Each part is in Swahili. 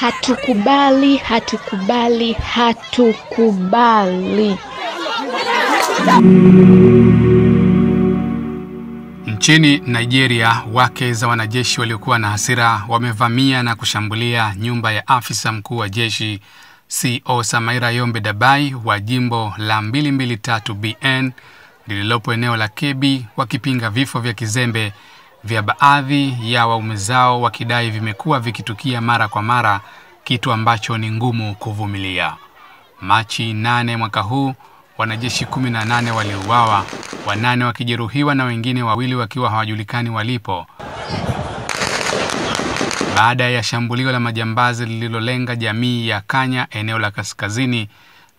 Hatukubali, hatukubali, hatukubali. Nchini Nigeria, wake za wanajeshi waliokuwa na hasira wamevamia na kushambulia nyumba ya afisa mkuu wa jeshi CO Samaira Yombe Dabai wa jimbo la 223 BN lililopo eneo la kebi wakipinga vifo vya kizembe vya baadhi ya waume zao, wakidai vimekuwa vikitukia mara kwa mara, kitu ambacho ni ngumu kuvumilia. Machi 8 mwaka huu wanajeshi 18 waliuawa, wanane wakijeruhiwa na wengine wawili wakiwa hawajulikani walipo baada ya shambulio la majambazi lililolenga jamii ya Kanya eneo la kaskazini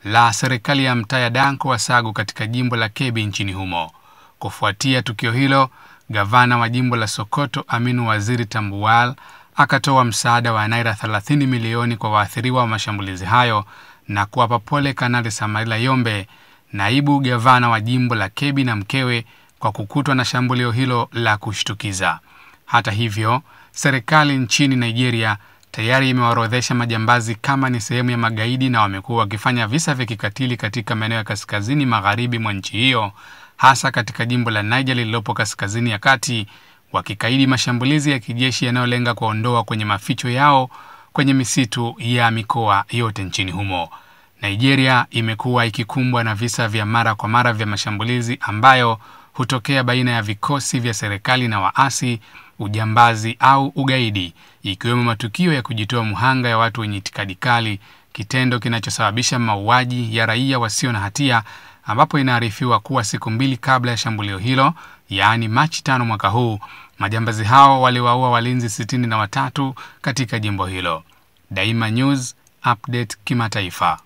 la serikali ya mtaa ya Danko Wasagu katika jimbo la Kebbi nchini humo. Kufuatia tukio hilo, gavana wa jimbo la Sokoto Aminu Waziri Tambuwal akatoa msaada wa naira 30 milioni kwa waathiriwa wa mashambulizi hayo na kuwapa pole Kanali Samaila Yombe, naibu gavana wa jimbo la kebi na mkewe kwa kukutwa na shambulio hilo la kushtukiza. Hata hivyo, serikali nchini Nigeria tayari imewaorodhesha majambazi kama ni sehemu ya magaidi na wamekuwa wakifanya visa vya kikatili katika maeneo ya kaskazini magharibi mwa nchi hiyo, hasa katika jimbo la Niger lililopo kaskazini ya kati, wakikaidi mashambulizi ya kijeshi yanayolenga kuwaondoa kwenye maficho yao kwenye misitu ya mikoa yote nchini humo. Nigeria imekuwa ikikumbwa na visa vya mara kwa mara vya mashambulizi ambayo hutokea baina ya vikosi vya serikali na waasi, ujambazi au ugaidi, ikiwemo matukio ya kujitoa mhanga ya watu wenye itikadi kali, kitendo kinachosababisha mauaji ya raia wasio na hatia, ambapo inaarifiwa kuwa siku mbili kabla ya shambulio hilo, yaani Machi tano mwaka huu, majambazi hao waliwaua walinzi sitini na watatu katika jimbo hilo. Daima News Update kimataifa.